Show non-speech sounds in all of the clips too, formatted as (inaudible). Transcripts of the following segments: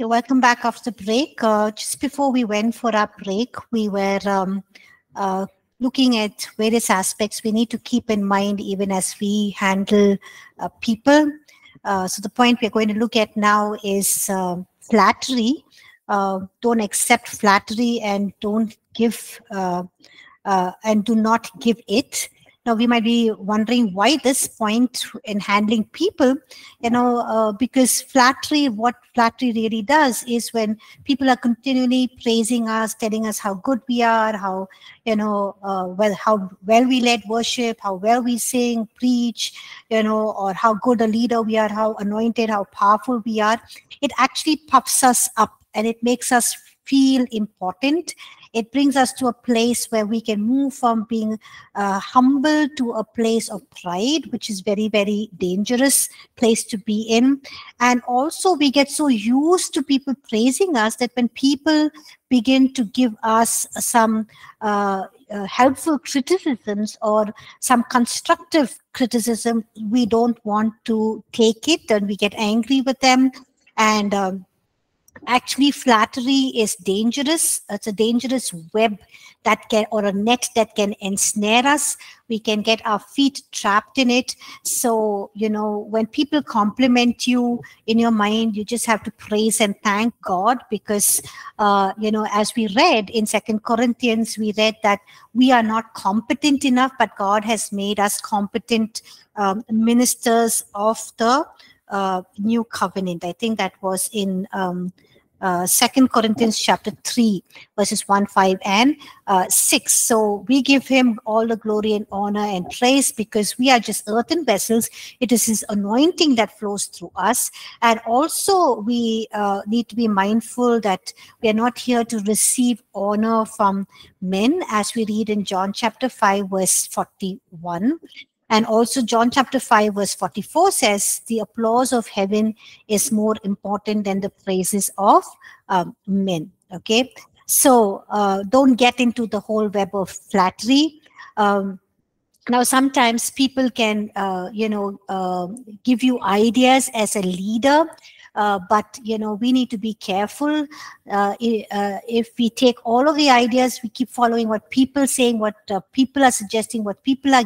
Welcome back after the break. Uh, just before we went for our break, we were um, uh, looking at various aspects we need to keep in mind even as we handle uh, people. Uh, so the point we're going to look at now is um, flattery. Uh, don't accept flattery and don't give uh, and do not give it. Now, we might be wondering why this point in handling people, you know, uh, because flattery, what flattery really does is when people are continually praising us, telling us how good we are, how, you know, uh, well, how well we led worship, how well we sing, preach, you know, or how good a leader we are, how anointed, how powerful we are, it actually puffs us up and it makes us feel important it brings us to a place where we can move from being uh, humble to a place of pride which is very very dangerous place to be in. And also we get so used to people praising us that when people begin to give us some uh, uh, helpful criticisms or some constructive criticism we don't want to take it and we get angry with them. And um, actually flattery is dangerous. It's a dangerous web that can or a net that can ensnare us. We can get our feet trapped in it. So you know when people compliment you in your mind you just have to praise and thank god because uh, you know as we read in second corinthians we read that we are not competent enough but god has made us competent um, ministers of the uh, new covenant i think that was in um, uh, Corinthians chapter 3, verses 1, 5, and uh, 6. So we give him all the glory and honor and praise because we are just earthen vessels. It is his anointing that flows through us. And also, we uh, need to be mindful that we are not here to receive honor from men, as we read in John chapter 5, verse 41. And also, John chapter 5, verse 44 says, The applause of heaven is more important than the praises of um, men. Okay. So uh, don't get into the whole web of flattery. Um, now, sometimes people can, uh, you know, uh, give you ideas as a leader uh, but you know we need to be careful. Uh, uh, if we take all of the ideas we keep following what people saying what uh, people are suggesting what people are,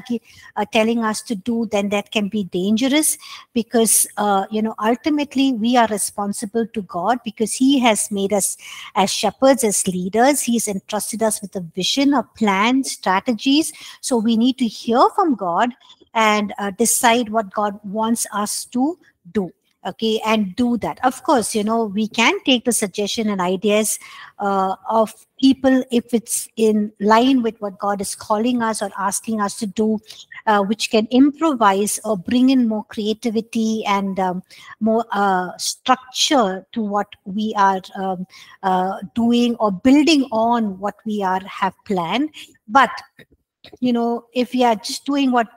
are telling us to do then that can be dangerous because uh, you know ultimately we are responsible to god because he has made us as shepherds as leaders. He's entrusted us with a vision a plan strategies. So we need to hear from god and uh, decide what god wants us to do okay and do that. Of course you know we can take the suggestion and ideas uh, of people if it's in line with what god is calling us or asking us to do uh, which can improvise or bring in more creativity and um, more uh, structure to what we are um, uh, doing or building on what we are have planned. But you know if we are just doing what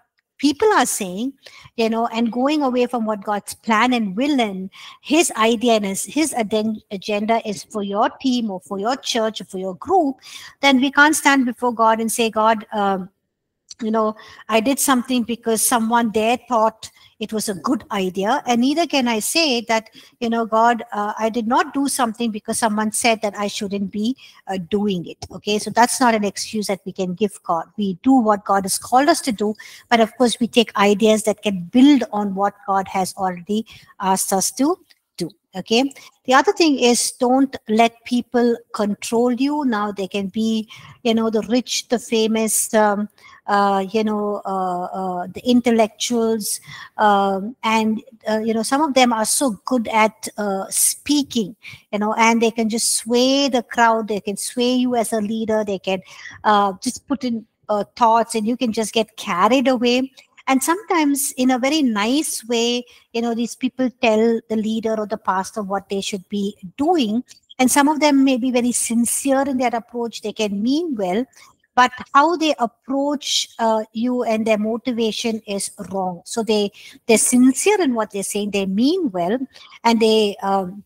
people are saying, you know, and going away from what God's plan and will and his idea and his, his agenda is for your team or for your church or for your group, then we can't stand before God and say, God, um, you know, I did something because someone there thought it was a good idea and neither can i say that you know god uh, i did not do something because someone said that i shouldn't be uh, doing it. Okay so that's not an excuse that we can give god. We do what god has called us to do but of course we take ideas that can build on what god has already asked us to do. Okay the other thing is don't let people control you. Now they can be you know the rich the famous um, you know uh, uh, the intellectuals um, and uh, you know some of them are so good at uh, speaking you know and they can just sway the crowd they can sway you as a leader they can uh, just put in thoughts and you can just get carried away. And sometimes in a very nice way you know these people tell the leader or the pastor what they should be doing. And some of them may be very sincere in their approach they can mean well but how they approach uh, you and their motivation is wrong. So they they're sincere in what they're saying. They mean well and they um,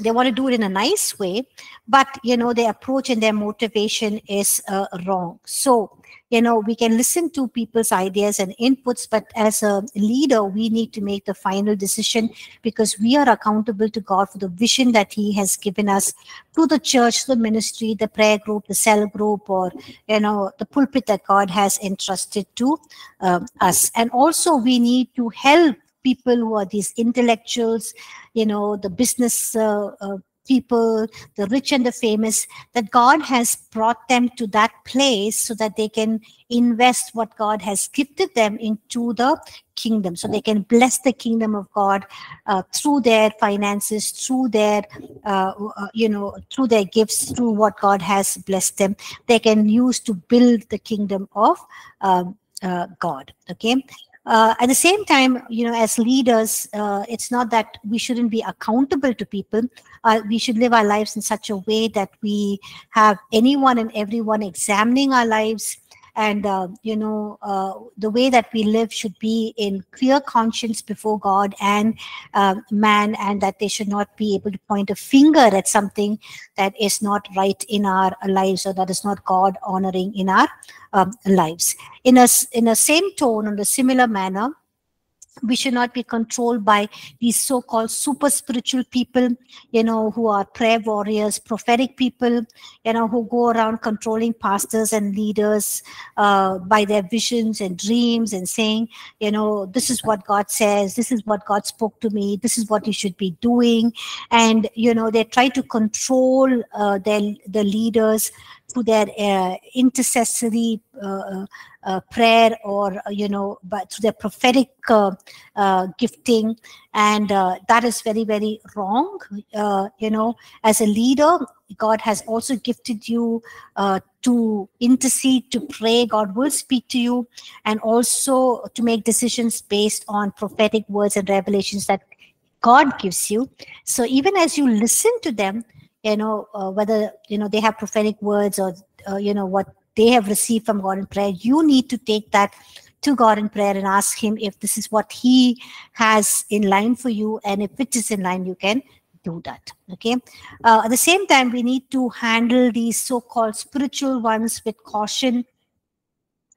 they want to do it in a nice way but you know their approach and their motivation is uh, wrong. So you know we can listen to people's ideas and inputs but as a leader we need to make the final decision because we are accountable to god for the vision that he has given us to the church the ministry the prayer group the cell group or you know the pulpit that god has entrusted to um, us. And also we need to help people who are these intellectuals you know the business uh, uh, people, the rich and the famous, that God has brought them to that place so that they can invest what God has gifted them into the kingdom. So they can bless the kingdom of God uh, through their finances, through their, uh, uh, you know, through their gifts, through what God has blessed them. They can use to build the kingdom of um, uh, God. Okay uh, at the same time, you know, as leaders, uh, it's not that we shouldn't be accountable to people. Uh, we should live our lives in such a way that we have anyone and everyone examining our lives and uh, you know uh, the way that we live should be in clear conscience before god and uh, man and that they should not be able to point a finger at something that is not right in our lives or that is not god honoring in our um, lives. In a in a same tone in a similar manner we should not be controlled by these so-called super spiritual people you know who are prayer warriors prophetic people you know who go around controlling pastors and leaders uh, by their visions and dreams and saying you know this is what god says this is what god spoke to me this is what you should be doing. And you know they try to control uh, their the leaders to their uh, intercessory uh, uh, uh prayer or uh, you know but through their prophetic uh, gifting. And that is very very wrong. You know as a leader god has also gifted you to intercede to pray. God will speak to you and also to make decisions based on prophetic words and revelations that god gives you. So even as you listen to them you know uh, whether you know they have prophetic words or uh, you know what they have received from god in prayer you need to take that to god in prayer and ask him if this is what he has in line for you and if it is in line you can do that okay? Uh, at the same time we need to handle these so-called spiritual ones with caution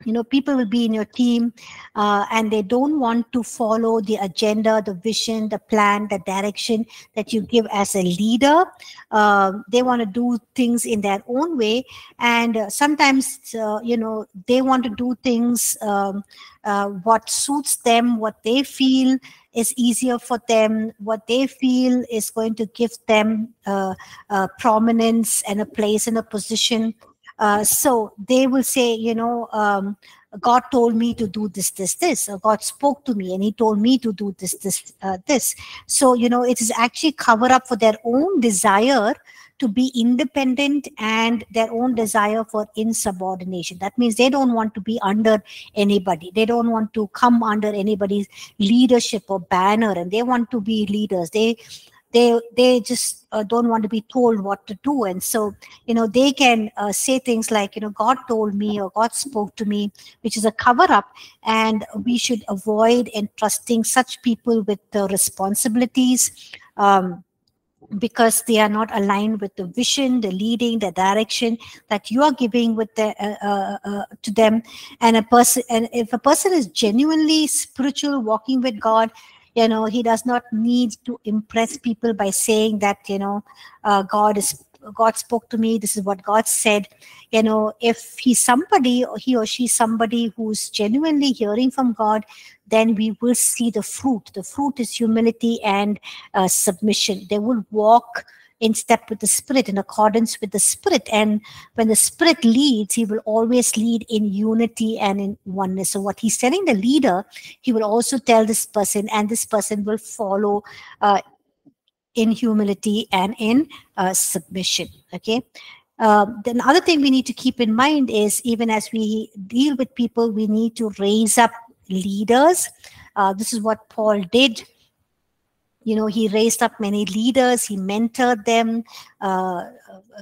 you know people will be in your team uh, and they don't want to follow the agenda the vision the plan the direction that you give as a leader. Uh, they want to do things in their own way. And uh, sometimes uh, you know they want to do things um, uh, what suits them what they feel is easier for them what they feel is going to give them uh, prominence and a place and a position uh, so they will say, you know, um, God told me to do this, this, this. Or God spoke to me and He told me to do this, this, uh, this. So you know, it is actually cover up for their own desire to be independent and their own desire for insubordination. That means they don't want to be under anybody. They don't want to come under anybody's leadership or banner, and they want to be leaders. They they they just uh, don't want to be told what to do. And so you know they can uh, say things like you know god told me or god spoke to me which is a cover up and we should avoid entrusting such people with the responsibilities um, because they are not aligned with the vision the leading the direction that you are giving with the uh, uh, uh, to them. And a person and if a person is genuinely spiritual walking with god you know he does not need to impress people by saying that you know uh, god is god spoke to me this is what god said. You know if he's somebody or he or she's somebody who's genuinely hearing from god then we will see the fruit. The fruit is humility and uh, submission. They will walk in step with the spirit in accordance with the spirit. And when the spirit leads he will always lead in unity and in oneness. So what he's telling the leader he will also tell this person and this person will follow uh, in humility and in uh, submission. Okay? Um, the other thing we need to keep in mind is even as we deal with people we need to raise up leaders. Uh, this is what paul did you know he raised up many leaders he mentored them uh,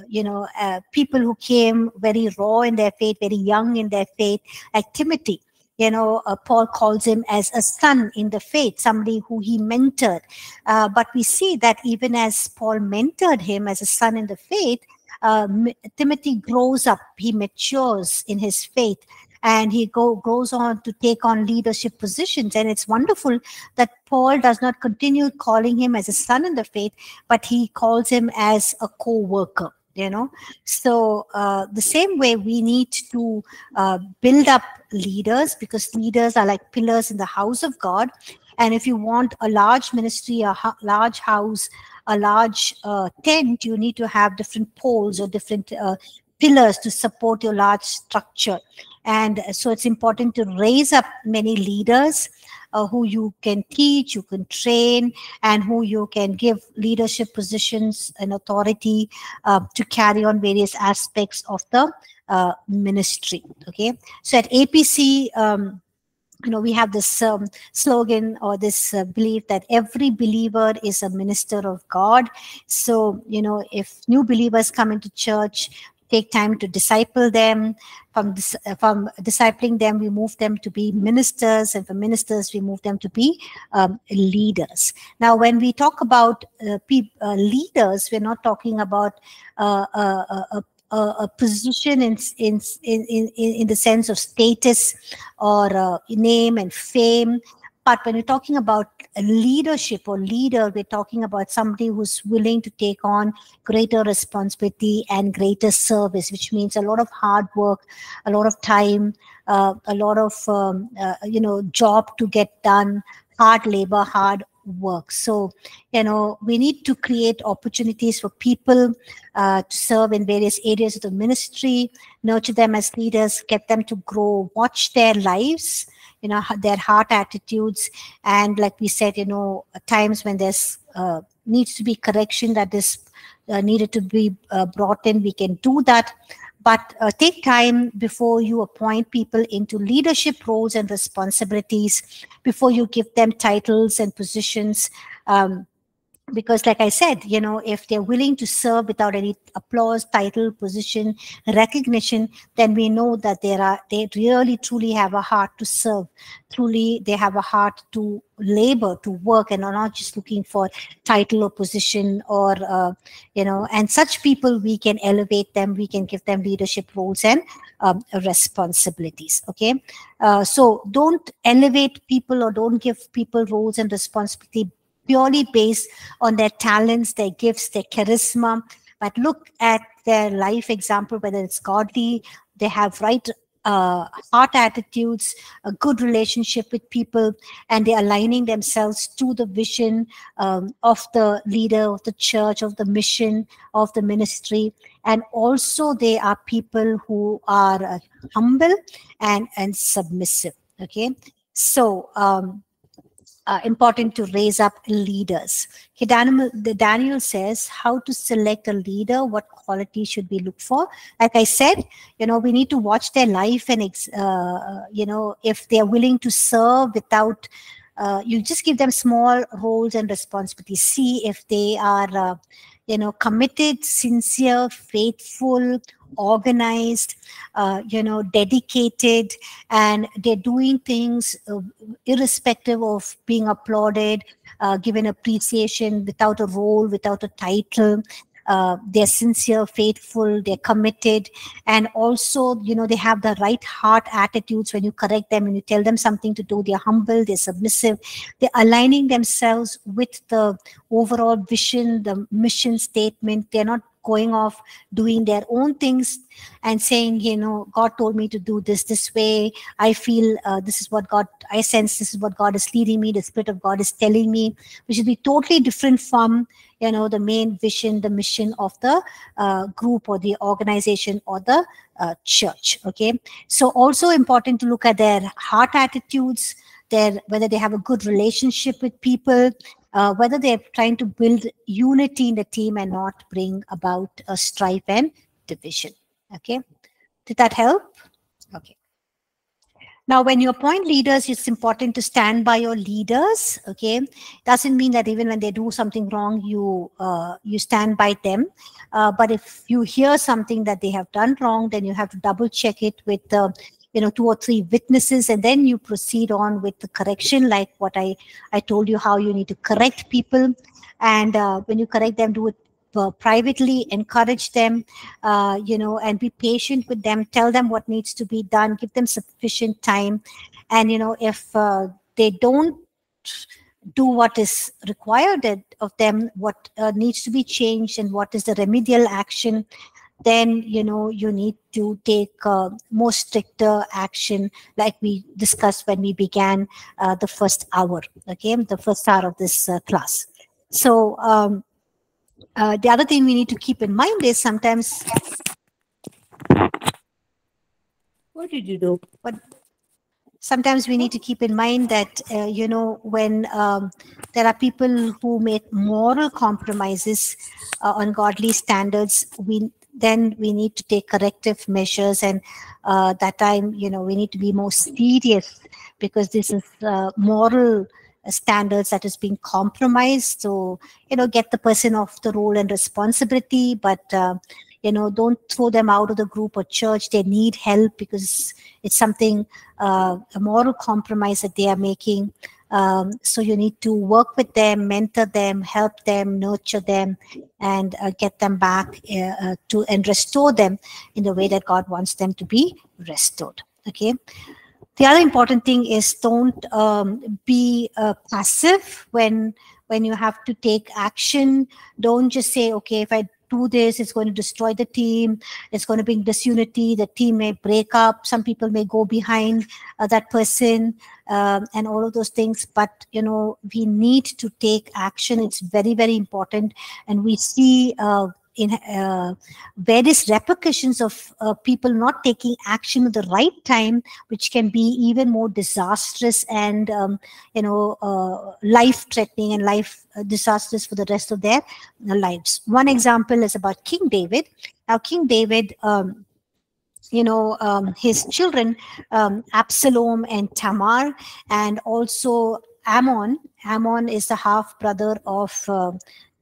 you know uh, people who came very raw in their faith very young in their faith like timothy you know, uh, Paul calls him as a son in the faith, somebody who he mentored. Uh, but we see that even as Paul mentored him as a son in the faith, uh, Timothy grows up, he matures in his faith, and he go, goes on to take on leadership positions. And it's wonderful that Paul does not continue calling him as a son in the faith, but he calls him as a co worker you know? So uh, the same way we need to uh, build up leaders because leaders are like pillars in the house of god. And if you want a large ministry a large house a large uh, tent you need to have different poles or different uh, pillars to support your large structure and so it's important to raise up many leaders uh, who you can teach, you can train, and who you can give leadership positions and authority uh, to carry on various aspects of the uh, ministry. Okay, so at APC, um, you know, we have this um, slogan or this uh, belief that every believer is a minister of God. So, you know, if new believers come into church, take time to disciple them. From, from discipling them, we move them to be ministers, and from ministers, we move them to be um, leaders. Now, when we talk about uh, uh, leaders, we're not talking about uh, a, a, a, position in, in, in, in, in the sense of status or uh, name and fame. But when you're talking about leadership or leader, we're talking about somebody who's willing to take on greater responsibility and greater service, which means a lot of hard work, a lot of time, uh, a lot of um, uh, you know job to get done, hard labor, hard work. So, you know, we need to create opportunities for people uh, to serve in various areas of the ministry, nurture them as leaders, get them to grow, watch their lives you know their heart attitudes. And like we said you know times when there's uh, needs to be correction that is uh, needed to be uh, brought in we can do that. But uh, take time before you appoint people into leadership roles and responsibilities before you give them titles and positions um, because like i said you know if they're willing to serve without any applause title position recognition then we know that they are they really truly have a heart to serve. Truly they have a heart to labor to work and are not just looking for title or position or uh, you know and such people we can elevate them we can give them leadership roles and um, responsibilities okay? Uh, so don't elevate people or don't give people roles and responsibility purely based on their talents, their gifts, their charisma. But look at their life example, whether it's godly, they have right uh, heart attitudes, a good relationship with people, and they're aligning themselves to the vision um, of the leader of the church, of the mission, of the ministry. And also, they are people who are uh, humble and, and submissive. Okay. So, um, uh, important to raise up leaders. Okay, Daniel, Daniel says how to select a leader, what quality should we look for. Like I said, you know, we need to watch their life and, uh, you know, if they're willing to serve without, uh, you just give them small roles and responsibilities. See if they are, uh, you know, committed, sincere, faithful, organized, uh, you know, dedicated, and they're doing things uh, irrespective of being applauded, uh, given appreciation without a role, without a title. Uh, they're sincere, faithful, they're committed, and also, you know, they have the right heart attitudes when you correct them and you tell them something to do. They're humble, they're submissive, they're aligning themselves with the overall vision, the mission statement. They're not going off doing their own things and saying you know god told me to do this this way. I feel uh, this is what god i sense this is what god is leading me. The spirit of god is telling me which will be totally different from you know the main vision the mission of the uh, group or the organization or the uh, church okay? So also important to look at their heart attitudes their whether they have a good relationship with people uh, whether they're trying to build unity in the team and not bring about a strife and division. Okay, did that help? Okay. Now, when you appoint leaders, it's important to stand by your leaders. Okay, doesn't mean that even when they do something wrong, you uh, you stand by them. Uh, but if you hear something that they have done wrong, then you have to double check it with the you know two or three witnesses and then you proceed on with the correction like what i i told you how you need to correct people. And uh, when you correct them do it uh, privately encourage them uh, you know and be patient with them. Tell them what needs to be done. Give them sufficient time. And you know if uh, they don't do what is required of them what uh, needs to be changed and what is the remedial action then you know you need to take uh, more stricter action like we discussed when we began uh, the first hour okay the first hour of this uh, class. So um, uh, the other thing we need to keep in mind is sometimes what did you do? But sometimes we need to keep in mind that uh, you know when um, there are people who make moral compromises uh, on godly standards we then we need to take corrective measures. And uh, that time you know we need to be more serious because this is uh, moral standards that is being compromised. So you know get the person off the role and responsibility. But uh, you know don't throw them out of the group or church they need help because it's something uh, a moral compromise that they are making um, so you need to work with them, mentor them, help them, nurture them, and uh, get them back uh, uh, to and restore them in the way that God wants them to be restored. Okay. The other important thing is don't um, be uh, passive when when you have to take action. Don't just say, okay, if I do this it's going to destroy the team it's going to bring disunity the team may break up some people may go behind uh, that person um, and all of those things. But you know we need to take action. It's very very important. And we see uh, in uh, various repercussions of uh, people not taking action at the right time, which can be even more disastrous and um, you know uh, life-threatening and life uh, disastrous for the rest of their lives. One example is about King David. Now, King David. Um, you know um, his children um, absalom and tamar and also ammon ammon is the half brother of uh,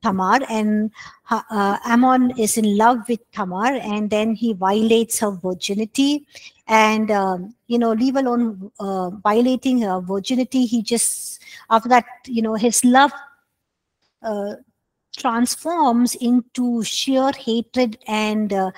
Tamar, and uh, Ammon is in love with Tamar, and then he violates her virginity. And, um, you know, leave alone uh, violating her virginity, he just, after that, you know, his love uh, transforms into sheer hatred and uh,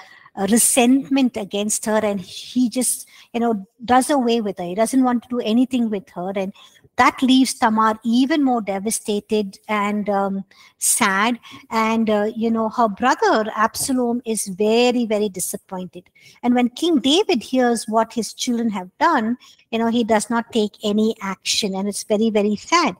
resentment against her and he just you know does away with her he doesn't want to do anything with her and that leaves Tamar even more devastated and um, sad. And, uh, you know, her brother Absalom is very, very disappointed. And when King David hears what his children have done, you know, he does not take any action. And it's very, very sad.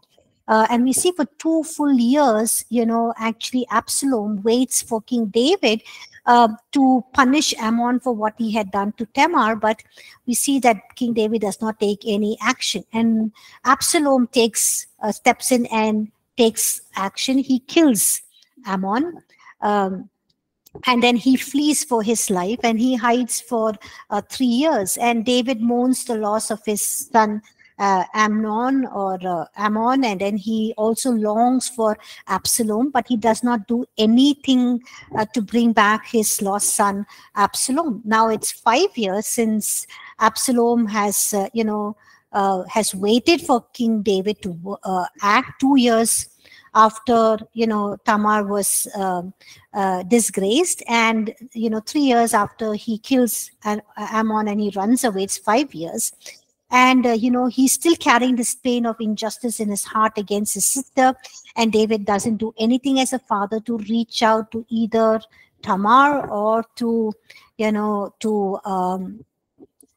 Uh, and we see for two full years, you know, actually Absalom waits for King David uh, to punish Ammon for what he had done to Tamar, but we see that King David does not take any action. And Absalom takes uh, steps in and takes action. He kills Ammon. Um, and then he flees for his life and he hides for uh, three years. And David mourns the loss of his son uh, Amnon or uh, Ammon, and then he also longs for Absalom, but he does not do anything uh, to bring back his lost son Absalom. Now it's five years since Absalom has, uh, you know, uh, has waited for King David to uh, act. Two years after you know Tamar was um, uh, disgraced, and you know three years after he kills Ammon and he runs away. It's five years and uh, you know he's still carrying this pain of injustice in his heart against his sister. And david doesn't do anything as a father to reach out to either tamar or to you know to um,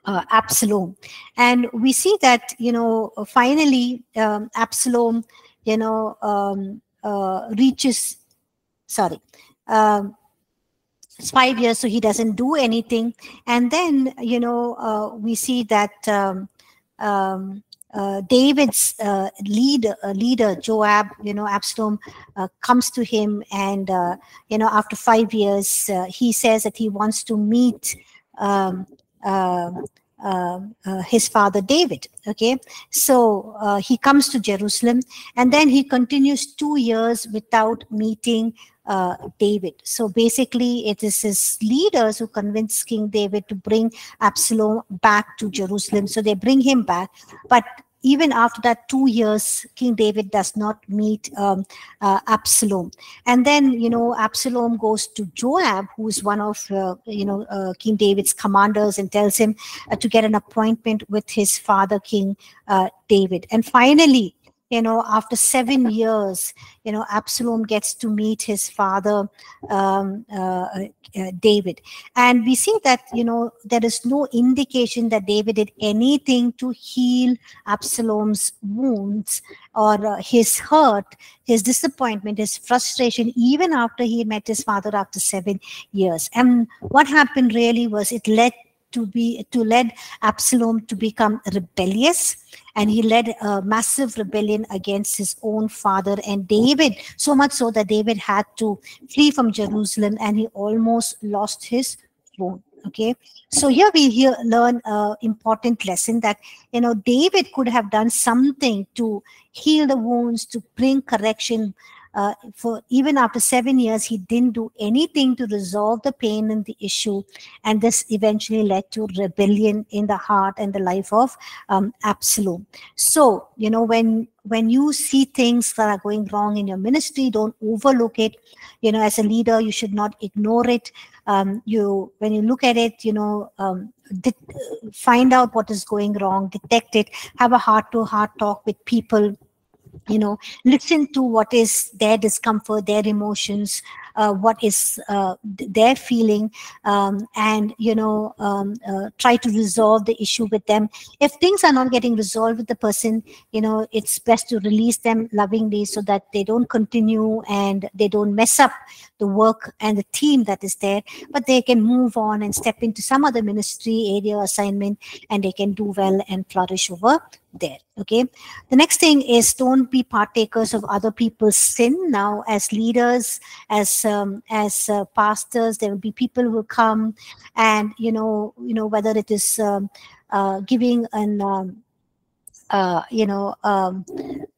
uh, absalom. And we see that you know finally um, absalom you know um, uh, reaches sorry um, it's five years so he doesn't do anything. And then you know uh, we see that um, um, uh, David's uh, lead, uh, leader, Joab, you know, Absalom, uh, comes to him, and uh, you know, after five years, uh, he says that he wants to meet um, uh, uh, his father David. Okay, so he comes to Jerusalem and then he continues two years without meeting uh, David. So basically, it is his leaders who convince King David to bring Absalom back to Jerusalem. So they bring him back, but even after that two years king david does not meet um, uh, absalom and then you know absalom goes to joab who is one of uh, you know uh, king david's commanders and tells him uh, to get an appointment with his father king uh, david and finally you know, after seven (laughs) years, you know, Absalom gets to meet his father, um, uh, uh, David. And we see that, you know, there is no indication that David did anything to heal Absalom's wounds or uh, his hurt, his disappointment, his frustration, even after he met his father after seven years. And what happened really was it led to be to lead Absalom to become rebellious. And he led a massive rebellion against his own father and David. So much so that David had to flee from Jerusalem and he almost lost his throne. Okay? So here we here learn a important lesson that you know David could have done something to heal the wounds to bring correction uh, for even after seven years, he didn't do anything to resolve the pain and the issue. And this eventually led to rebellion in the heart and the life of um, Absalom. So, you know, when when you see things that are going wrong in your ministry, don't overlook it. You know, as a leader, you should not ignore it. Um, you when you look at it, you know, um, find out what is going wrong, detect it, have a heart to heart talk with people you know listen to what is their discomfort their emotions uh, what is uh, their feeling um, and you know um, uh, try to resolve the issue with them. If things are not getting resolved with the person you know it's best to release them lovingly so that they don't continue and they don't mess up the work and the team that is there but they can move on and step into some other ministry area assignment and they can do well and flourish over there okay? The next thing is don't be partakers of other people's sin. Now as leaders as um, as uh, pastors there will be people who come and you know you know whether it is um, uh, giving an um, uh, you know um,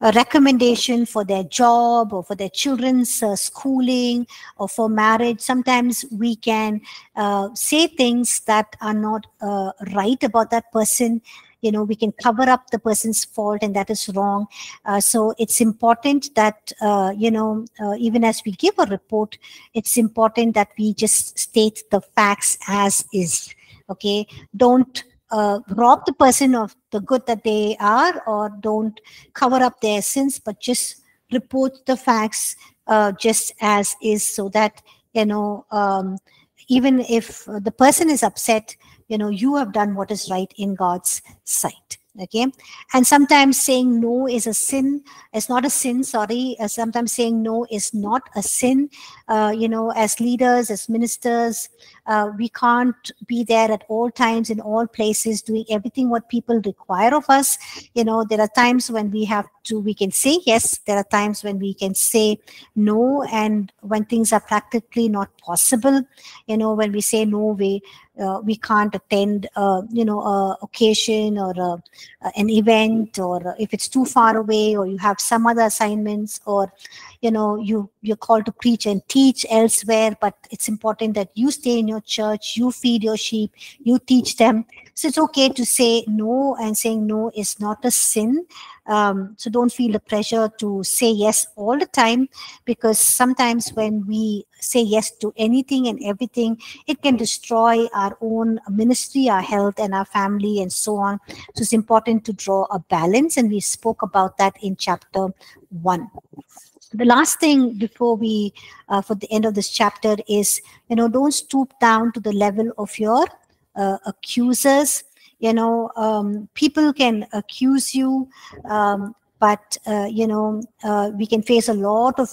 a recommendation for their job or for their children's uh, schooling or for marriage sometimes we can uh, say things that are not uh, right about that person you know we can cover up the person's fault and that is wrong. Uh, so it's important that uh, you know uh, even as we give a report it's important that we just state the facts as is okay? Don't uh, rob the person of the good that they are or don't cover up their sins but just report the facts uh, just as is so that you know um, even if the person is upset you know you have done what is right in god's sight okay? And sometimes saying no is a sin it's not a sin sorry. Uh, sometimes saying no is not a sin uh, you know as leaders as ministers uh, we can't be there at all times in all places doing everything what people require of us. You know there are times when we have to we can say yes. There are times when we can say no. And when things are practically not possible you know when we say no we uh, we can't attend uh, you know a occasion or a, an event or if it's too far away or you have some other assignments or you know you you're called to preach and teach elsewhere but it's important that you stay in your church you feed your sheep you teach them. So it's okay to say no and saying no is not a sin. Um, so don't feel the pressure to say yes all the time because sometimes when we say yes to anything and everything, it can destroy our own ministry, our health, and our family, and so on. So it's important to draw a balance, and we spoke about that in chapter one the last thing before we uh, for the end of this chapter is you know don't stoop down to the level of your uh, accusers. You know um, people can accuse you um, but uh, you know uh, we can face a lot of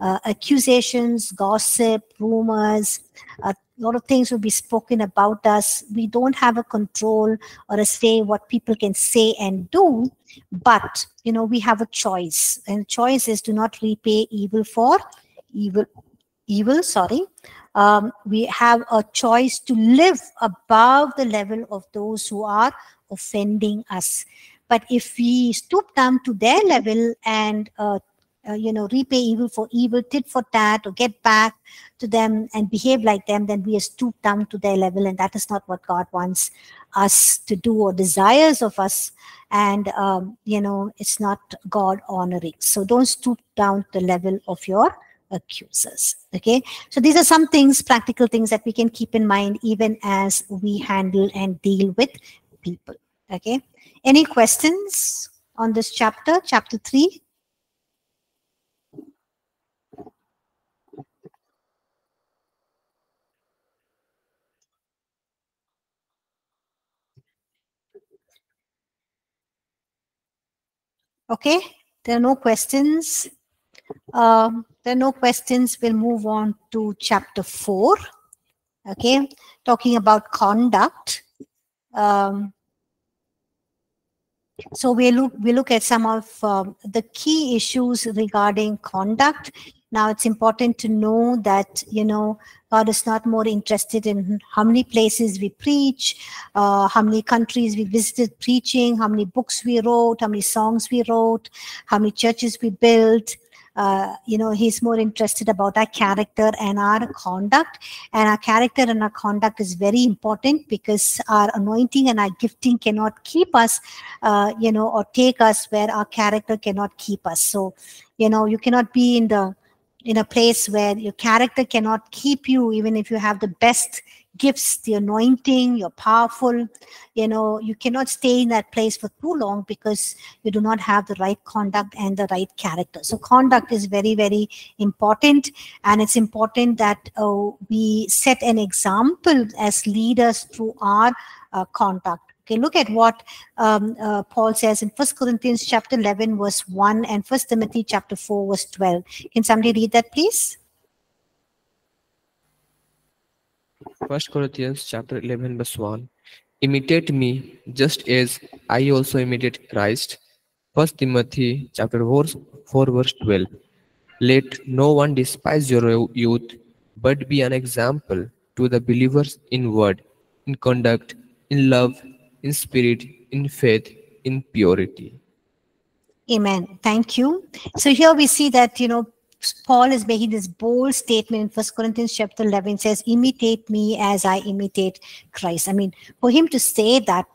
uh, accusations gossip rumors a lot of things will be spoken about us. We don't have a control or a say what people can say and do but you know we have a choice. And choice is to not repay evil for evil evil sorry. Um, we have a choice to live above the level of those who are offending us. But if we stoop down to their level and uh, uh, you know repay evil for evil tit for tat or get back to them and behave like them then we are stooped down to their level and that is not what god wants us to do or desires of us. And um, you know it's not god honoring. So don't stoop down to the level of your accusers okay? So these are some things practical things that we can keep in mind even as we handle and deal with people okay? Any questions on this chapter chapter 3 Okay, there are no questions. Um, there are no questions. We'll move on to chapter 4. Okay, talking about conduct. Um, so we look we look at some of um, the key issues regarding conduct now it's important to know that you know god is not more interested in how many places we preach uh, how many countries we visited preaching how many books we wrote how many songs we wrote how many churches we built. Uh, you know he's more interested about our character and our conduct. And our character and our conduct is very important because our anointing and our gifting cannot keep us uh, you know or take us where our character cannot keep us. So you know you cannot be in the in a place where your character cannot keep you even if you have the best gifts the anointing you're powerful you know you cannot stay in that place for too long because you do not have the right conduct and the right character. So conduct is very very important and it's important that uh, we set an example as leaders through our uh, conduct Okay, look at what um, uh, Paul says in First Corinthians chapter 11, verse 1 and First Timothy chapter 4, verse 12. Can somebody read that, please? First Corinthians chapter 11 verse 1 Imitate me just as I also imitate Christ. First Timothy chapter 4, 4 verse 12 Let no one despise your youth but be an example to the believers in word, in conduct, in love, in spirit, in faith, in purity. Amen. Thank you. So here we see that, you know, Paul is making this bold statement in First Corinthians chapter 11 says, imitate me as I imitate Christ. I mean, for him to say that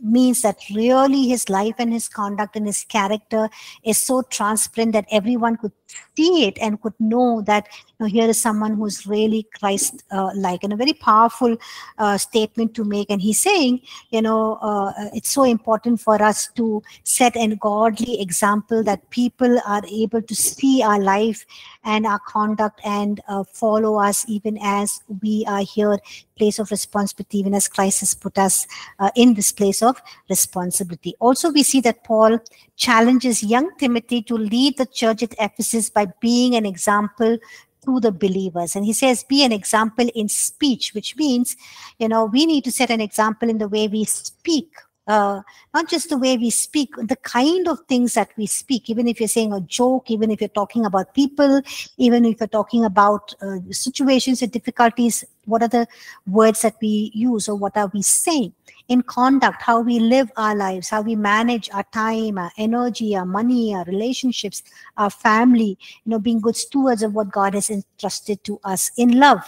means that really his life and his conduct and his character is so transparent that everyone could see it and could know that you know, here is someone who's really Christ uh, like and a very powerful uh, statement to make. And he's saying, you know, uh, it's so important for us to set a godly example that people are able to see our life and our conduct and uh, follow us even as we are here place of responsibility even as christ has put us uh, in this place of responsibility also we see that paul challenges young timothy to lead the church at ephesus by being an example to the believers. And he says be an example in speech which means you know we need to set an example in the way we speak uh, not just the way we speak, the kind of things that we speak, even if you're saying a joke, even if you're talking about people, even if you're talking about uh, situations and difficulties, what are the words that we use or what are we saying? In conduct, how we live our lives, how we manage our time, our energy, our money, our relationships, our family, you know, being good stewards of what God has entrusted to us. In love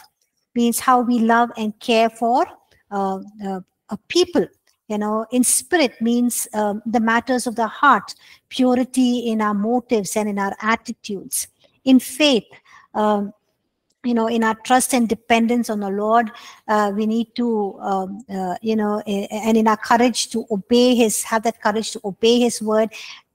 means how we love and care for uh, uh, people you know in spirit means um, the matters of the heart purity in our motives and in our attitudes. In faith um, you know in our trust and dependence on the lord uh, we need to um, uh, you know and in our courage to obey his have that courage to obey his word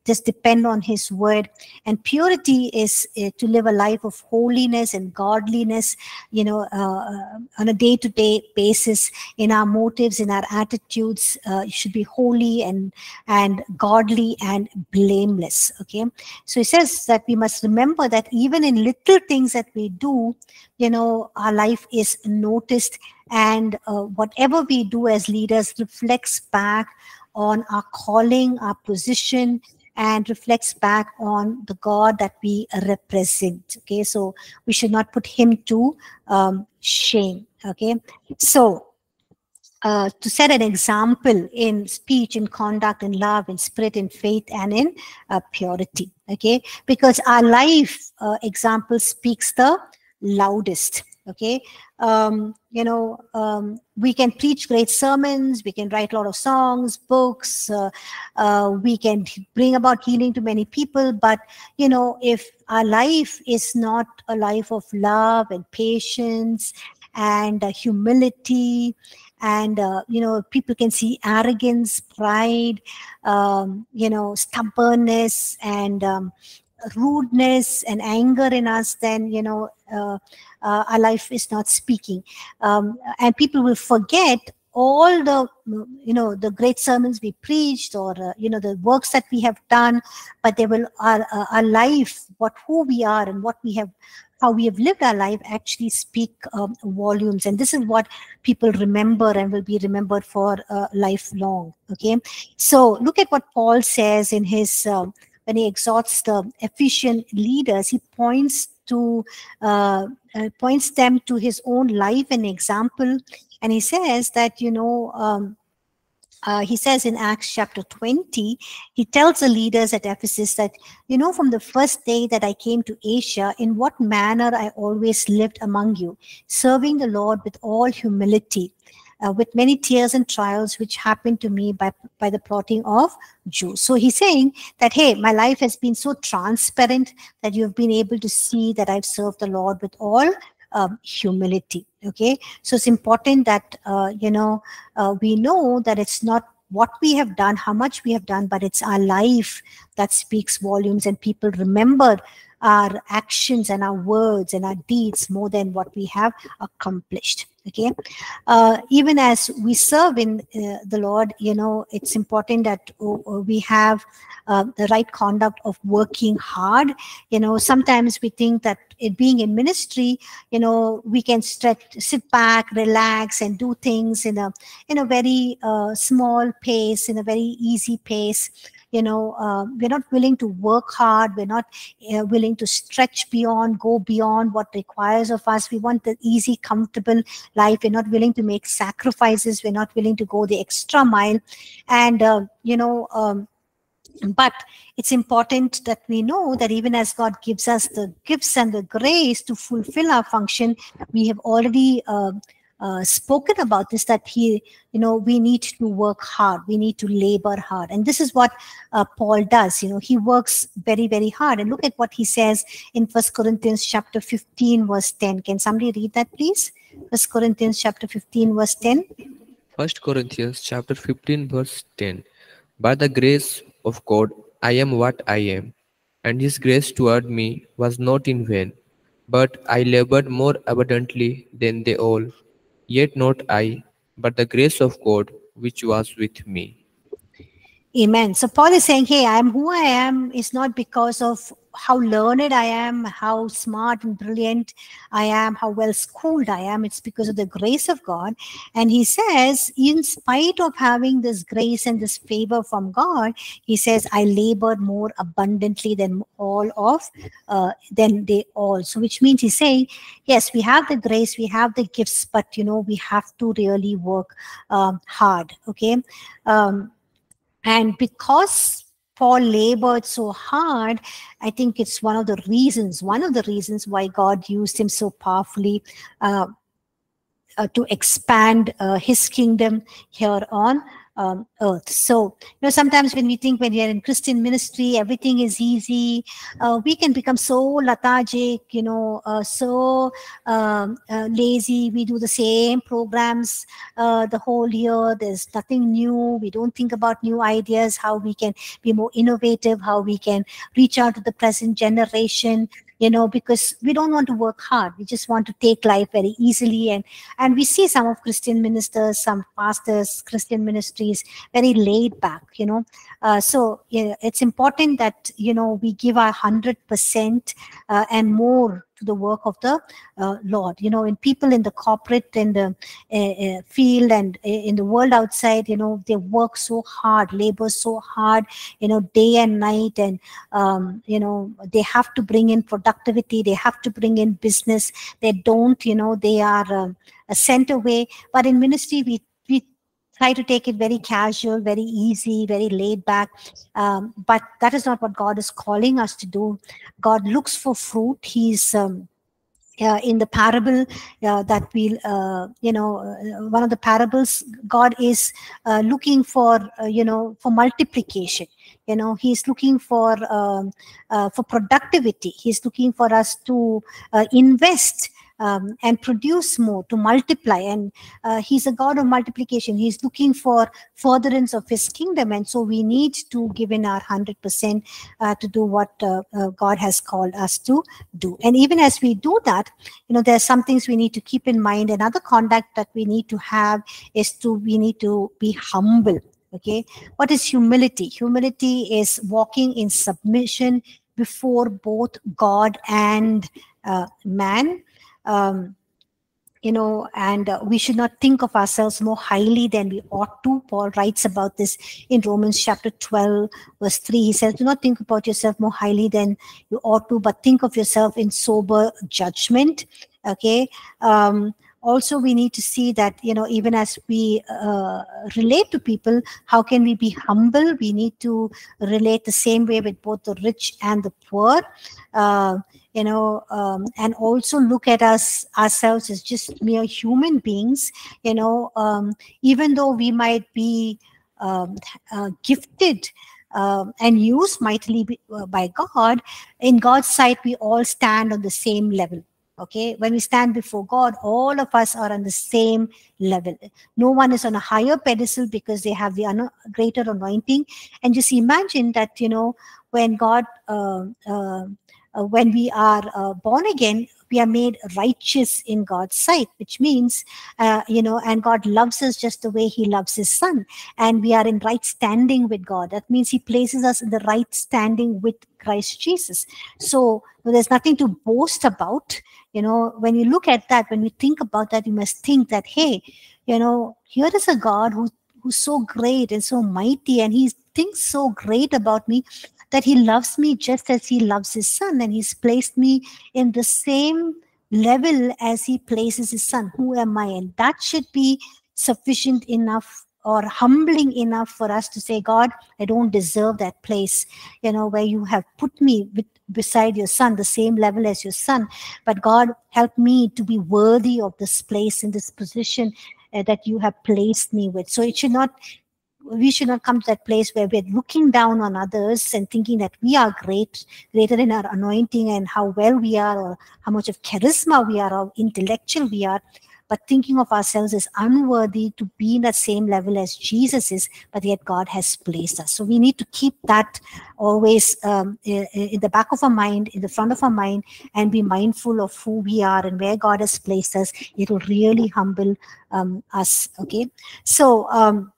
just depend on his word. And purity is uh, to live a life of holiness and godliness you know uh, uh on a day to day basis. In our motives in our attitudes uh, should be holy and and godly and blameless okay? So he says that we must remember that even in little things that we do you know our life is noticed and uh, whatever we do as leaders reflects back on our calling our position and reflects back on the God that we represent. Okay, so we should not put him to um, shame. Okay, so uh, to set an example in speech, in conduct, in love, in spirit, in faith, and in uh, purity. Okay, because our life uh, example speaks the loudest. Okay, um, you know, um, we can preach great sermons, we can write a lot of songs, books, uh, uh, we can bring about healing to many people. But, you know, if our life is not a life of love and patience and uh, humility, and uh, you know people can see arrogance pride um, you know stubbornness and um, rudeness and anger in us, then you know our life is not speaking, um, and people will forget all the you know the great sermons we preached or uh, you know the works that we have done but they will our, uh, our life what who we are and what we have how we have lived our life actually speak um, volumes. And this is what people remember and will be remembered for uh, lifelong okay? So look at what paul says in his um, when he exhorts the Ephesian leaders, he points to uh, uh, points them to his own life and example, and he says that you know. Um, uh, he says in Acts chapter 20, he tells the leaders at Ephesus that, you know, from the first day that I came to Asia, in what manner I always lived among you, serving the Lord with all humility uh, with many tears and trials which happened to me by, by the plotting of Jews. So he's saying that, hey, my life has been so transparent that you've been able to see that I've served the Lord with all um, humility. Okay. So it's important that, uh, you know, uh, we know that it's not what we have done, how much we have done, but it's our life that speaks volumes and people remember our actions and our words and our deeds more than what we have accomplished okay? Uh, even as we serve in uh, the lord you know it's important that uh, we have uh, the right conduct of working hard. You know sometimes we think that it being in ministry you know we can stretch sit back relax and do things in a in a very uh, small pace in a very easy pace. You know uh, we're not willing to work hard. We're not uh, willing to stretch beyond go beyond what requires of us. We want the easy comfortable life. We're not willing to make sacrifices. We're not willing to go the extra mile. And uh, you know um, but it's important that we know that even as god gives us the gifts and the grace to fulfill our function we have already uh, uh, spoken about this that he you know we need to work hard. We need to labor hard. And this is what uh, paul does. You know he works very very hard. And look at what he says in first corinthians chapter 15 verse 10 can somebody read that please first corinthians chapter 15 verse 10 first corinthians chapter 15 verse 10 by the grace of god i am what i am and his grace toward me was not in vain. But i labored more abundantly than they all Yet not I, but the grace of God which was with me. Amen. So Paul is saying, hey, I am who I am is not because of how learned I am, how smart and brilliant I am, how well schooled I am. It's because of the grace of God. And he says, in spite of having this grace and this favor from God, he says, I labored more abundantly than all of uh, than they all. So which means he's saying, yes, we have the grace, we have the gifts, but you know, we have to really work um, hard. Okay. Um, and because Paul labored so hard, I think it's one of the reasons, one of the reasons why God used him so powerfully uh, uh, to expand uh, his kingdom here on um, earth. So, you know, sometimes when we think when we are in Christian ministry, everything is easy, uh, we can become so lethargic, you know, uh, so um, uh, lazy. We do the same programs uh, the whole year. There's nothing new. We don't think about new ideas, how we can be more innovative, how we can reach out to the present generation you know because we don't want to work hard. We just want to take life very easily. And and we see some of christian ministers some pastors christian ministries very laid back you know. Uh, so yeah, it's important that you know we give our 100% uh, and more to the work of the uh, Lord. You know, in people in the corporate and the uh, uh, field and uh, in the world outside, you know, they work so hard, labor so hard, you know, day and night, and um, you know, they have to bring in productivity, they have to bring in business. They don't, you know, they are sent away. But in ministry, we try to take it very casual, very easy, very laid back. Um, but that is not what God is calling us to do. God looks for fruit. He's um, uh, in the parable uh, that we, uh, you know, uh, one of the parables, God is uh, looking for, uh, you know, for multiplication. You know, He's looking for um, for productivity. He's looking for us to invest um, and produce more, to multiply. And uh, he's a God of multiplication. He's looking for furtherance of his kingdom. And so we need to give in our 100% uh, to do what uh, uh, God has called us to do. And even as we do that, you know, there are some things we need to keep in mind. Another conduct that we need to have is to, we need to be humble. Okay. What is humility? Humility is walking in submission before both God and uh, man um, you know, and uh, we should not think of ourselves more highly than we ought to. Paul writes about this in Romans chapter 12, verse 3. He says, Do not think about yourself more highly than you ought to, but think of yourself in sober judgment. Okay. Um, also we need to see that you know even as we uh, relate to people how can we be humble we need to relate the same way with both the rich and the poor uh, you know um, and also look at us ourselves as just mere human beings you know um, even though we might be um, uh, gifted um, and used mightily uh, by god in god's sight we all stand on the same level okay? When we stand before god all of us are on the same level. No one is on a higher pedestal because they have the greater anointing. And just imagine that you know when god uh, uh, when we are uh, born again, we are made righteous in God's sight, which means, uh, you know, and God loves us just the way He loves His Son. And we are in right standing with God. That means He places us in the right standing with Christ Jesus. So there's nothing to boast about. You know, when you look at that, when you think about that, you must think that, hey, you know, here is a God who who's so great and so mighty, and He thinks so great about me that he loves me just as he loves his son and he's placed me in the same level as he places his son. Who am i? And that should be sufficient enough or humbling enough for us to say god i don't deserve that place you know where you have put me with, beside your son the same level as your son. But god help me to be worthy of this place in this position uh, that you have placed me with. So it should not we should not come to that place where we're looking down on others and thinking that we are great, greater in our anointing and how well we are, or how much of charisma we are, or intellectual we are, but thinking of ourselves as unworthy to be in the same level as Jesus is, but yet God has placed us. So we need to keep that always um, in the back of our mind, in the front of our mind, and be mindful of who we are and where God has placed us. It will really humble um, us. Okay, so. Um,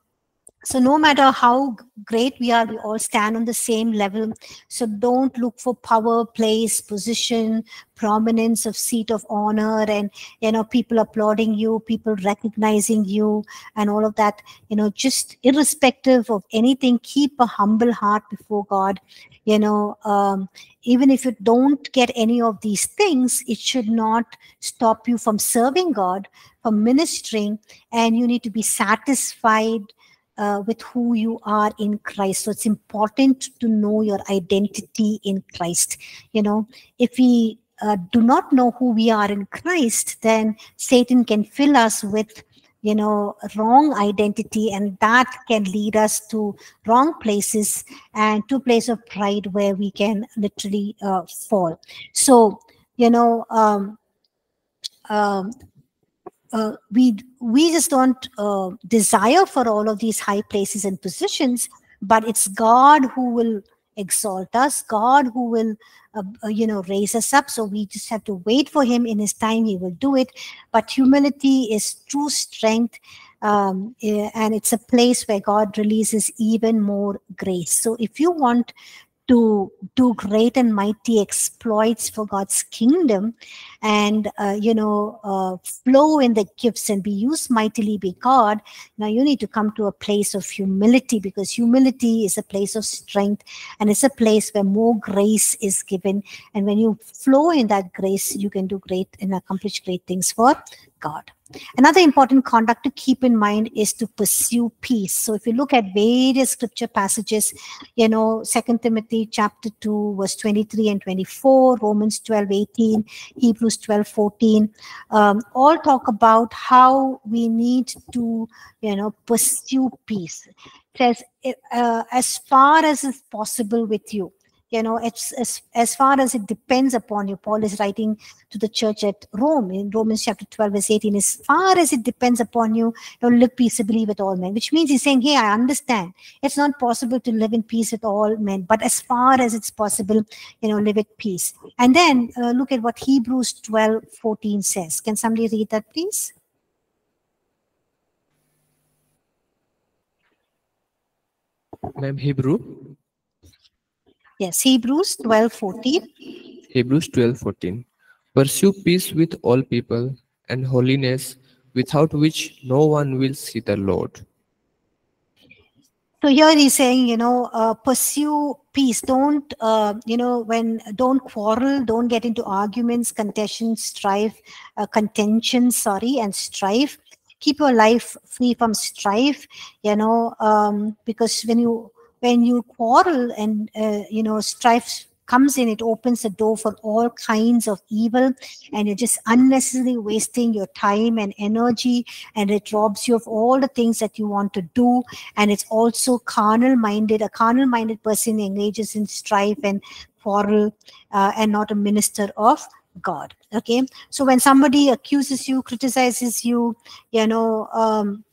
so no matter how great we are, we all stand on the same level. So don't look for power, place, position, prominence of seat of honor and, you know, people applauding you, people recognizing you and all of that. You know, just irrespective of anything, keep a humble heart before God. You know, um, even if you don't get any of these things, it should not stop you from serving God, from ministering, and you need to be satisfied uh, with who you are in Christ. So it's important to know your identity in Christ. You know, if we uh, do not know who we are in Christ, then Satan can fill us with you know wrong identity and that can lead us to wrong places and to place of pride where we can literally uh, fall so you know um, um, uh, we we just don't uh, desire for all of these high places and positions but it's god who will exalt us god who will uh, uh, you know raise us up. So we just have to wait for him. In his time he will do it. But humility is true strength um, eh, and it's a place where god releases even more grace. So if you want to do great and mighty exploits for God's kingdom and, uh, you know, uh, flow in the gifts and be used mightily by God, now you need to come to a place of humility because humility is a place of strength and it's a place where more grace is given. And when you flow in that grace, you can do great and accomplish great things for God. Another important conduct to keep in mind is to pursue peace. So if you look at various scripture passages, you know, Second Timothy chapter 2, verse 23 and 24, Romans 12, 18, Hebrews 12, 14, um, all talk about how we need to, you know, pursue peace. It says, uh, as far as is possible with you you know it's as, as far as it depends upon you paul is writing to the church at rome. In romans chapter 12 verse 18 as far as it depends upon you you know, live peaceably with all men which means he's saying hey i understand. It's not possible to live in peace with all men but as far as it's possible you know live at peace. And then uh, look at what hebrews 12 14 says. Can somebody read that please? Ma'am, Hebrew Yes, Hebrews 12 14. Hebrews 12 14. Pursue peace with all people and holiness, without which no one will see the Lord. So here he's saying, you know, uh, pursue peace. Don't, uh, you know, when don't quarrel, don't get into arguments, contention, strife, uh, contention, sorry, and strife. Keep your life free from strife, you know, um, because when you when you quarrel and uh, you know strife comes in it opens the door for all kinds of evil and you're just unnecessarily wasting your time and energy and it robs you of all the things that you want to do. And it's also carnal minded a carnal minded person engages in strife and quarrel uh, and not a minister of god. Okay? So when somebody accuses you criticizes you you know um,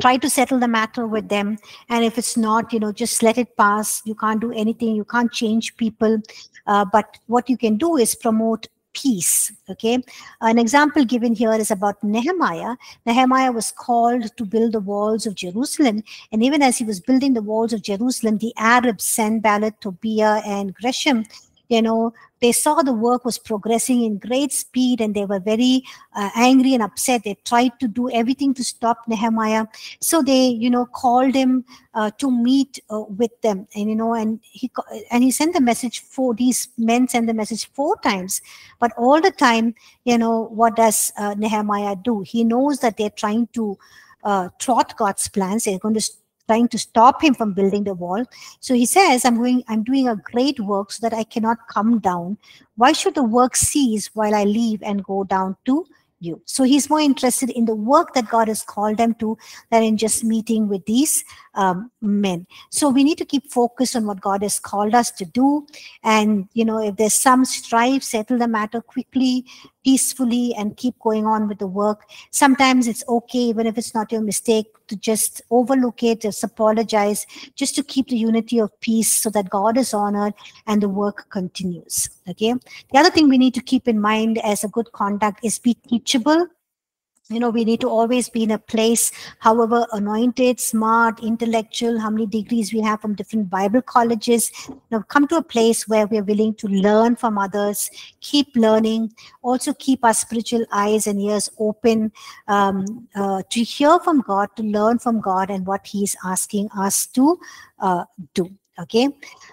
try to settle the matter with them. And if it's not you know just let it pass. You can't do anything. You can't change people. Uh, but what you can do is promote peace okay? An example given here is about nehemiah. Nehemiah was called to build the walls of jerusalem. And even as he was building the walls of jerusalem the arabs sanballat tobiah and geshem you know they saw the work was progressing in great speed and they were very uh, angry and upset. They tried to do everything to stop nehemiah. So they you know called him uh, to meet uh, with them. And you know and he and he sent the message for these men sent the message four times. But all the time you know what does uh, nehemiah do? He knows that they're trying to uh, thwart god's plans. They're going to trying to stop him from building the wall. So he says, I'm going, I'm doing a great work so that I cannot come down. Why should the work cease while I leave and go down to you. So he's more interested in the work that God has called them to than in just meeting with these um, men. So we need to keep focused on what God has called us to do. And, you know, if there's some strife, settle the matter quickly, peacefully, and keep going on with the work. Sometimes it's okay, even if it's not your mistake, to just overlook it, just apologize, just to keep the unity of peace so that God is honored and the work continues. Okay. The other thing we need to keep in mind as a good conduct is be teachable you know we need to always be in a place however anointed smart intellectual how many degrees we have from different bible colleges. You know come to a place where we're willing to learn from others keep learning also keep our spiritual eyes and ears open um, uh, to hear from god to learn from god and what he's asking us to uh, do okay?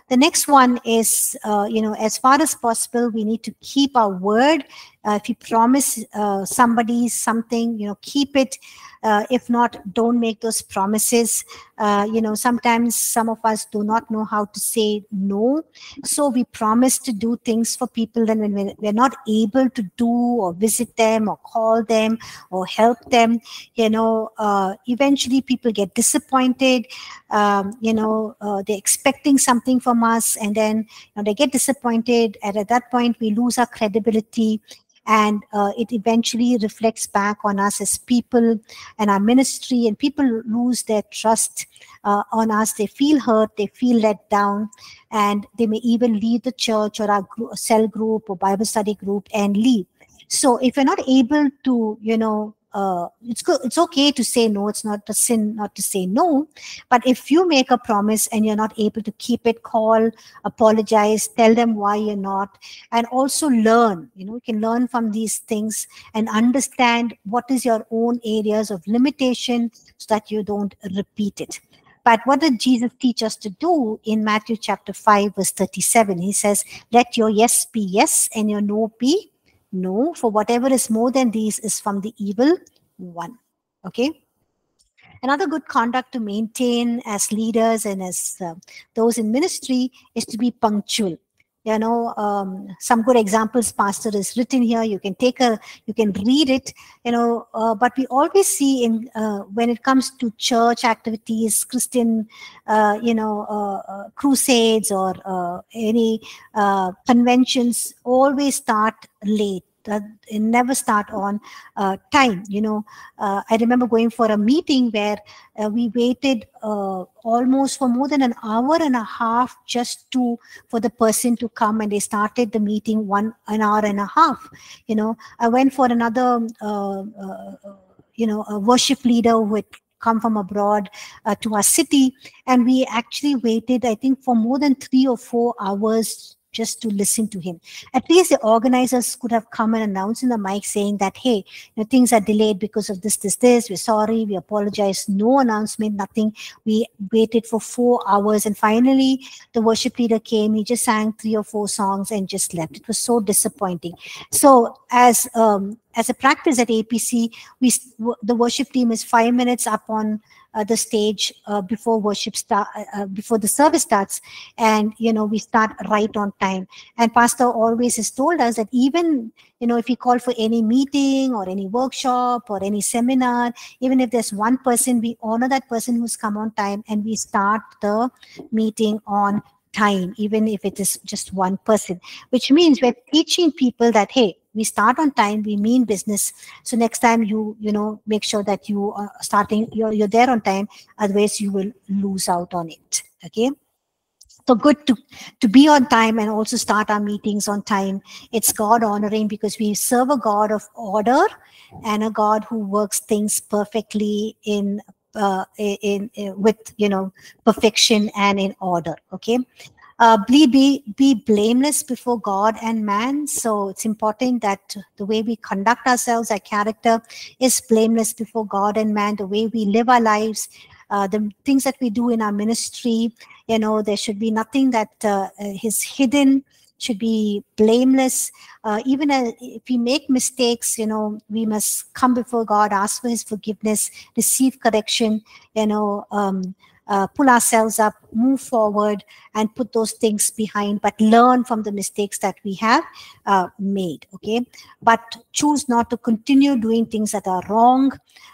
The next one is uh, you know as far as possible we need to keep our word uh, if you promise uh, somebody something you know keep it. Uh, if not don't make those promises. Uh, you know sometimes some of us do not know how to say no. So we promise to do things for people. Then when we're, not able to do or visit them or call them or help them you know uh, eventually people get disappointed. Um, you know uh, they're expecting something from us and then you know, they get disappointed. And at that point we lose our credibility and uh, it eventually reflects back on us as people and our ministry and people lose their trust uh, on us. They feel hurt they feel let down and they may even leave the church or our cell group or bible study group and leave. So if you're not able to you know uh, it's good it's okay to say no it's not a sin not to say no but if you make a promise and you're not able to keep it call apologize tell them why you're not and also learn you know you can learn from these things and understand what is your own areas of limitation so that you don't repeat it but what did Jesus teach us to do in Matthew chapter 5, verse 37? He says, Let your yes be yes and your no be no, for whatever is more than these is from the evil one. Okay. Another good conduct to maintain as leaders and as uh, those in ministry is to be punctual you know um, some good examples pastor is written here. You can take a you can read it you know uh, but we always see in uh, when it comes to church activities christian uh, you know uh, uh, crusades or uh, any conventions always start late never start on uh, time you know. Uh, i remember going for a meeting where uh, we waited almost for more than an hour and a half just to for the person to come and they started the meeting one an hour and a half you know. I went for another you know a worship leader who had come from abroad uh, to our city. And we actually waited i think for more than 3 or 4 hours just to listen to him. At least the organizers could have come and announced in the mic saying that, hey, you know, things are delayed because of this, this, this. We're sorry. We apologize. No announcement, nothing. We waited for four hours. And finally, the worship leader came. He just sang three or four songs and just left. It was so disappointing. So as um, as a practice at APC, we the worship team is five minutes up on uh, the stage uh, before worship start uh, uh, before the service starts and you know we start right on time. And pastor always has told us that even you know if we call for any meeting or any workshop or any seminar even if there's one person we honor that person who's come on time and we start the meeting on time even if it is just one person which means we're teaching people that hey we start on time we mean business. So next time you you know make sure that you are starting you're, you're there on time otherwise you will lose out on it okay? So good to to be on time and also start our meetings on time. It's god honoring because we serve a god of order and a god who works things perfectly in uh, in, in with you know perfection and in order okay uh, be, be, be blameless before God and man. So it's important that the way we conduct ourselves, our character is blameless before God and man. The way we live our lives, uh, the things that we do in our ministry, you know, there should be nothing that uh, is hidden should be blameless uh, even if we make mistakes you know we must come before god ask for his forgiveness receive correction you know um, uh, pull ourselves up, move forward, and put those things behind, but learn from the mistakes that we have uh, made. Okay, but choose not to continue doing things that are wrong.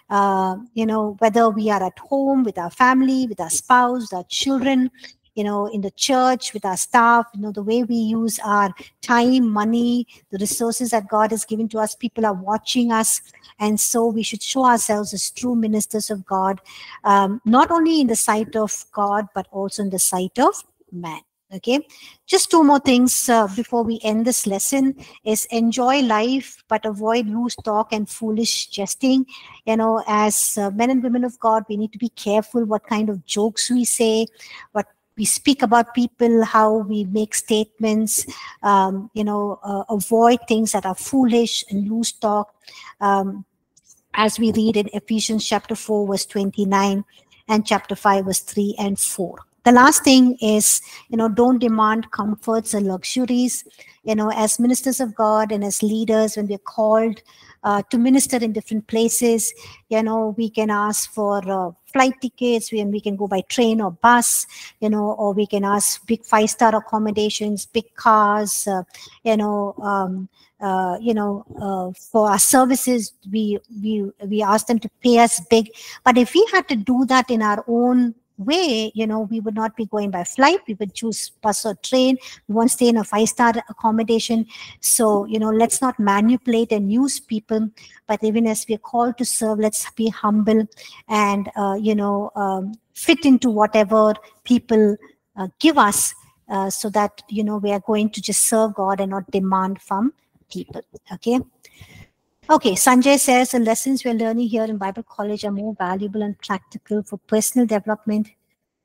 Uh, you know, whether we are at home with our family, with our spouse, our children, you know in the church with our staff you know the way we use our time money the resources that god has given to us people are watching us. And so we should show ourselves as true ministers of god um, not only in the sight of god but also in the sight of man. Okay? Just two more things uh, before we end this lesson is enjoy life but avoid loose talk and foolish jesting. You know as uh, men and women of god we need to be careful what kind of jokes we say what we speak about people, how we make statements, um, you know, uh, avoid things that are foolish and loose talk. Um, as we read in Ephesians chapter 4, verse 29 and chapter 5, verse 3 and 4. The last thing is, you know, don't demand comforts and luxuries. You know, as ministers of God and as leaders, when we're called uh, to minister in different places. You know, we can ask for uh, flight tickets and we can go by train or bus, you know, or we can ask big five star accommodations, big cars, uh, you know, um, uh, you know, uh, for our services, we we we ask them to pay us big. But if we had to do that in our own way, you know, we would not be going by flight. We would choose bus or train. We won't stay in a five-star accommodation. So, you know, let's not manipulate and use people. But even as we're called to serve, let's be humble and, uh, you know, um, fit into whatever people uh, give us uh, so that, you know, we are going to just serve God and not demand from people. Okay. Okay, Sanjay says the lessons we're learning here in Bible College are more valuable and practical for personal development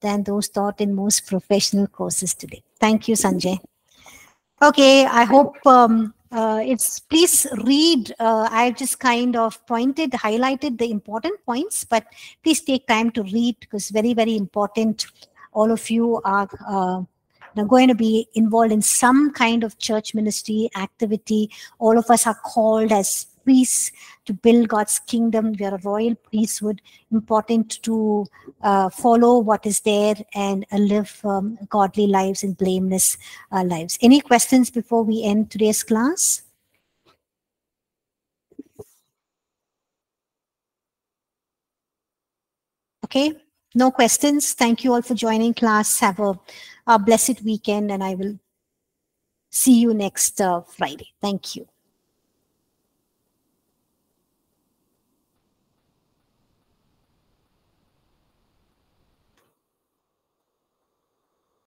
than those taught in most professional courses today. Thank you, Sanjay. Okay, I hope um, uh, it's please read. Uh, I've just kind of pointed, highlighted the important points, but please take time to read because very, very important. All of you are uh, going to be involved in some kind of church ministry activity. All of us are called as priests to build God's kingdom. We are a royal priesthood, important to uh, follow what is there and uh, live um, godly lives and blameless uh, lives. Any questions before we end today's class? Okay, no questions. Thank you all for joining class. Have a, a blessed weekend, and I will see you next uh, Friday. Thank you.